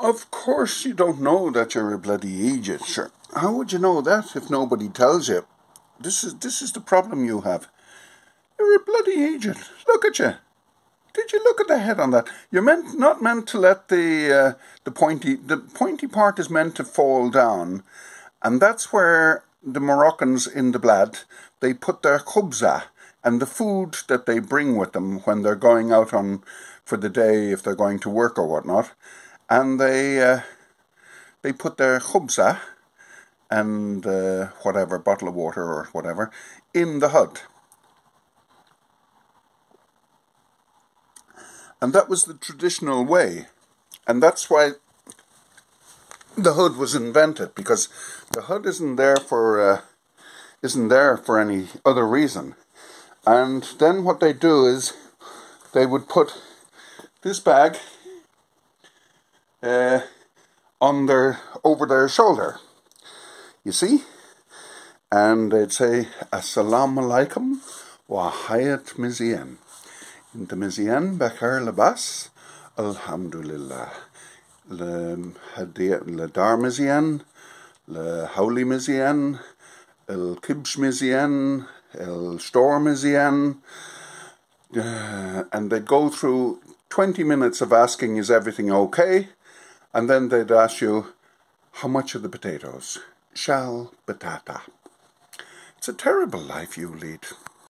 Of course you don't know that you're a bloody Egypt, sir. How would you know that if nobody tells you? This is this is the problem you have. You're a bloody agent. Look at you. Did you look at the head on that? You're meant not meant to let the uh, the pointy the pointy part is meant to fall down, and that's where the Moroccans in the blad they put their khubza and the food that they bring with them when they're going out on for the day if they're going to work or whatnot, and they uh, they put their khubza and uh, whatever bottle of water or whatever in the hut. And that was the traditional way. And that's why the hood was invented because the hood isn't there for uh, isn't there for any other reason. And then what they do is they would put this bag uh, on their over their shoulder. You see? And they'd say Assalamu alaikum wa hayat mizien. In the mizien bakar labas alhamdulillah. Le, le dar mizien, le hawli mizien, el kibsh mizien, el storm mizien. Uh, and they go through 20 minutes of asking, is everything okay? And then they'd ask you how much of the potatoes? Shall batata it's a terrible life you lead